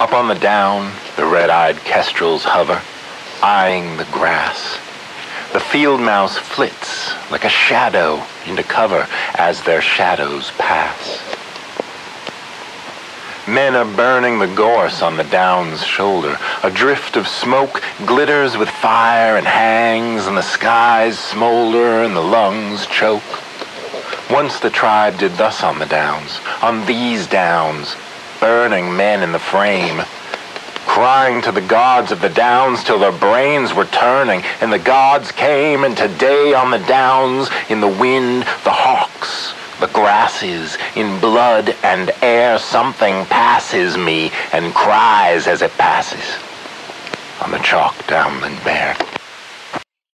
Up on the down, the red-eyed kestrels hover, eyeing the grass. The field mouse flits like a shadow into cover as their shadows pass. Men are burning the gorse on the down's shoulder. A drift of smoke glitters with fire and hangs, and the skies smolder and the lungs choke. Once the tribe did thus on the downs, on these downs, burning men in the frame, crying to the gods of the downs till their brains were turning, and the gods came, and today on the downs, in the wind, the hawks, the grasses, in blood and air, something passes me and cries as it passes on the chalk downland bare.